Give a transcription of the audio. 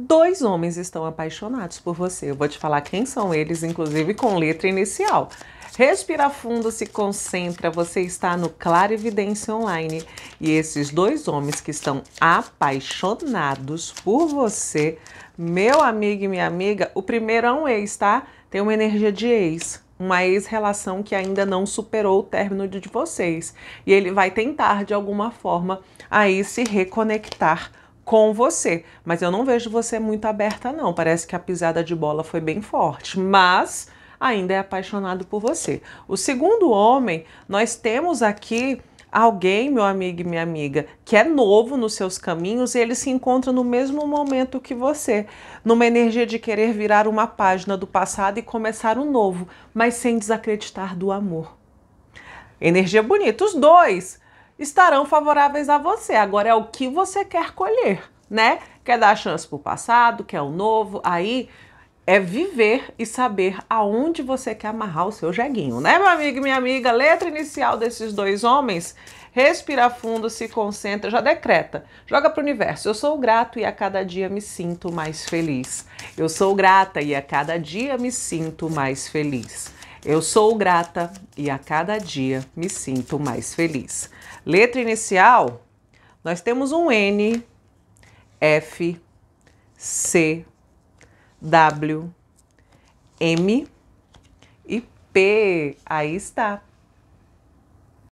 Dois homens estão apaixonados por você. Eu vou te falar quem são eles, inclusive com letra inicial. Respira fundo, se concentra. Você está no Claro Evidência Online. E esses dois homens que estão apaixonados por você, meu amigo e minha amiga, o primeiro é um ex, tá? Tem uma energia de ex uma ex-relação que ainda não superou o término de vocês. E ele vai tentar, de alguma forma, aí se reconectar com você. Mas eu não vejo você muito aberta, não. Parece que a pisada de bola foi bem forte. Mas ainda é apaixonado por você. O segundo homem, nós temos aqui alguém, meu amigo e minha amiga, que é novo nos seus caminhos e ele se encontra no mesmo momento que você, numa energia de querer virar uma página do passado e começar um novo, mas sem desacreditar do amor. Energia bonita. Os dois estarão favoráveis a você. Agora é o que você quer colher, né? Quer dar chance para o passado, quer o novo, aí é viver e saber aonde você quer amarrar o seu jeguinho, né, meu amigo e minha amiga? Letra inicial desses dois homens. Respira fundo, se concentra, já decreta. Joga para o universo. Eu sou grato e a cada dia me sinto mais feliz. Eu sou grata e a cada dia me sinto mais feliz. Eu sou grata e a cada dia me sinto mais feliz. Letra inicial, nós temos um N, F, C, W, M e P. Aí está.